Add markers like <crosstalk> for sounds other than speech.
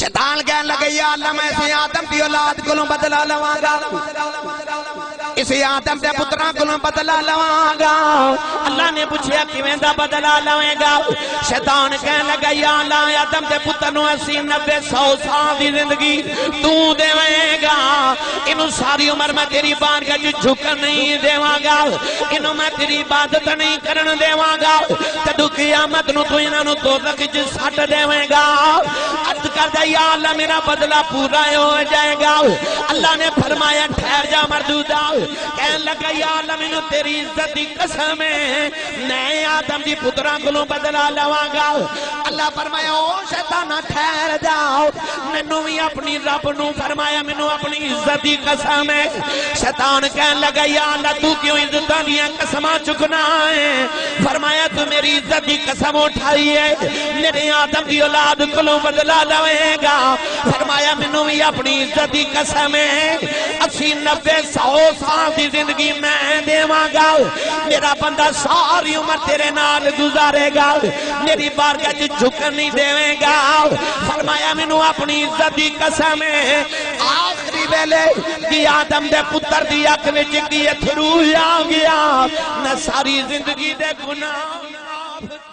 شیطان کہنے لگے، یا اللہ، میں اسی آدم دی اولاد کلوں بدلا لواں گا اسی آدم دے پتراں کلوں بدلا لواں گا اللہ نے پوچھیا، کیویں دا بدلا لویں گا؟ شیطان کہنے لگا یا اللہ، آدم دے پتر نو اسی نبے سو سال دی زندگی تو دیویں گا۔ انہوں ساری عمر میں تیری بارگاہ جو جھکن نہیں دیواں گا۔ انہوں میں تیری عبادت نہیں کرن دیواں گا۔ تدو قیامت نو تو انہوں نو دوزخ جو سٹ دیویں گا۔ عرض کر دے یا اللہ میرا بدلہ پورا ہو جائے گا۔ اللہ نے فرمایا، ٹھہر جا مردودہ۔ کہنے لگا، یا اللہ میں تیری عزت دی قسم ہے۔ نئے آدم دی پتران کلوں بدلا لواں گا۔ اللہ فرمایا، او شیطانہ ٹھہر جاؤ۔ مینوں بھی اپنی رب نو فرمایا مینوں اپنی عزت دی قسم ہے۔ شیطان کہنے لگا، یا اللہ، تو کیوں عزتاں دیاں قسماں چکنا ہے؟ فرمایا میری عزت دی قسم اٹھائی ہے۔ میرے آدم دی اولاد کلوں بدلا لویں گا۔ فرمایا مینوں بھی اپنی عزت دی قسم ہے۔ اسی نبے سو سال دی زندگی میں دیواں گا۔ میرا بندہ ساری عمر تیرے نال گزارے گا۔ میری بارگاہ چ جھکن نہیں دیویں گا۔ فرمایا مینوں اپنی عزت دی قسم ہے۔ آخری ویلے کی آدم دے پتر دی اکھ وچ کی تھرو آ گیا۔ نہ ساری زندگی دے گناہ Thomas <laughs>